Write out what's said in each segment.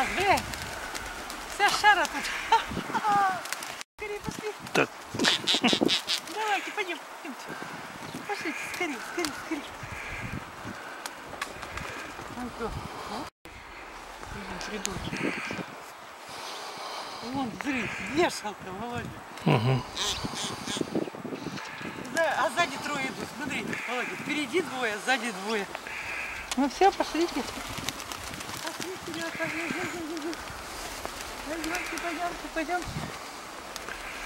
пускает нас, блядь. Вся шара тут. Скорее пошли. Так. Давайте, пойдем, пойдемте. Пошлите, что, ну? Блин, придурки. Вон взрыв, вешалка, Володя. Угу. За- а сзади трое идут. Смотри, Володя, впереди двое, сзади двое. Ну все, пошлите. Пойдемте, пойдемте, пойдемте.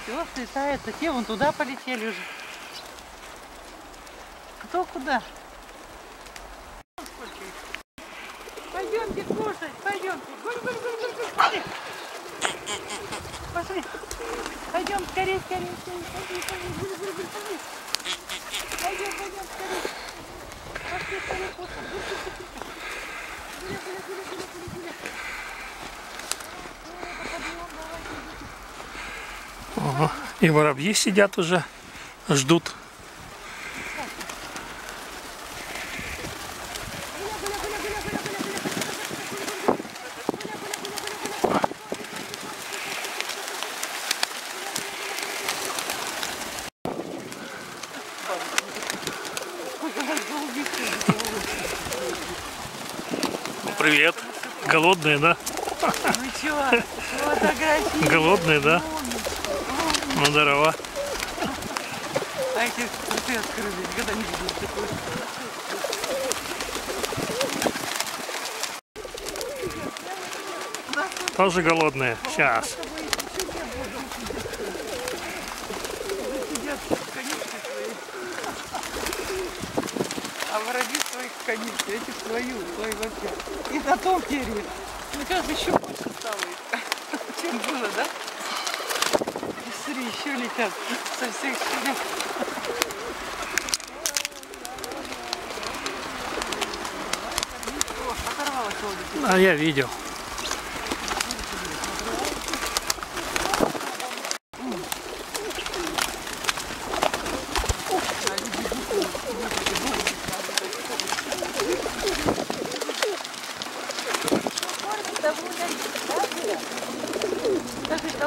Все, слетается. Те вон туда полетели уже. Кто куда? Пойдемте кушать, пойдемте. Гуль, гуль, гуль, гуль, гуль, пошли. Пошли. Пойдем скорее, скорее, скорее. Пошли, пошли, гуль, гуль, гуль, пошли. Пойдем, пойдем, скорее. Пошли, скорее, кушать. Гуль, гуль, гуль, гуль. Гуля, гуля, гуля, гуля, гуля, гуля. О, да подъем, давайте, идите. Ага. И воробьи сидят уже, ждут. Привет. Голодные, да? Ну чё, фотографии. Голодные, да? Ну, здорово. А эти рты открыли, никогда не видел такой. Тоже голодные. Сейчас. А воробьи конюшни, эти в свою, свои вообще. И на том дереве. Мне кажется, еще больше стало чем было, да? И смотри, еще летят со всех сторон. О, оторвалась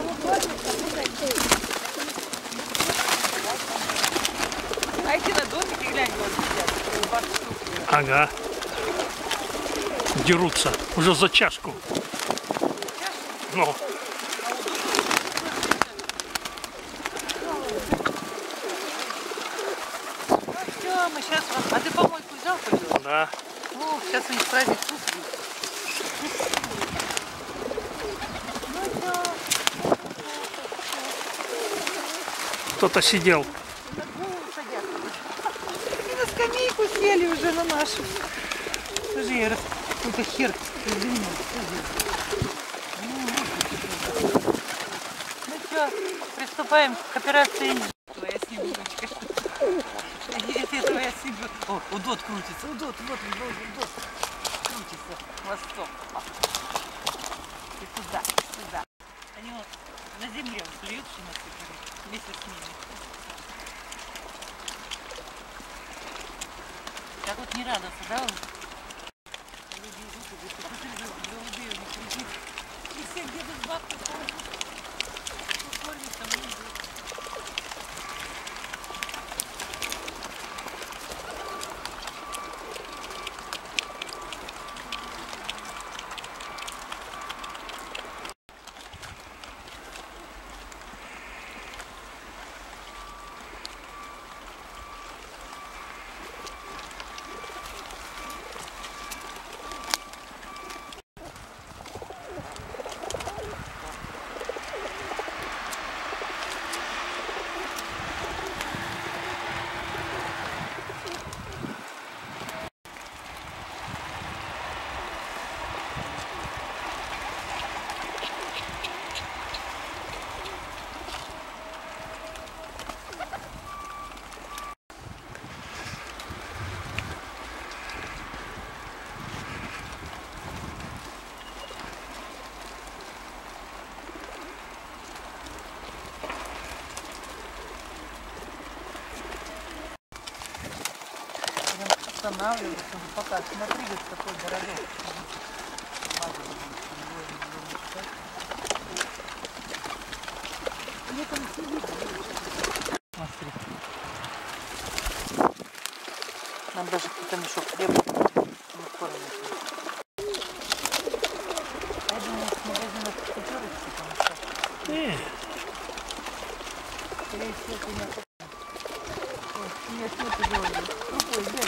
Володя. Я видел. А эти на домике, глянь, вот сидят. Два штуки. Ага. Дерутся. Уже за чашку. Ну, Ну все, мы сейчас. А ты помойку взял, пойдем? да. О, сейчас у них праздник Кто-то сидел. И на скамейку сели уже на нашу. Скажи, я раз... Какой-то хер. Ну что, приступаем к операции Твоя снегурочка. Это твоя снегурочка. О, удот крутится. Удот, вот, удот, удот. Крутится хвостом. О. И туда, и сюда. Они вот на земле вот плюются насыпали вместе с ними. Так вот не радостно, да? останавливаться, чтобы пока смотрели, какой городок. Смотри. Нам даже какой-то мешок хлеба не кормят. Я думаю, с магазинов пятерочки там что Нет. Скорее всего, ты не Нет, нет, ты говоришь. Другой,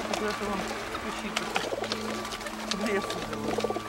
я тут этого учиться. Лесу живу.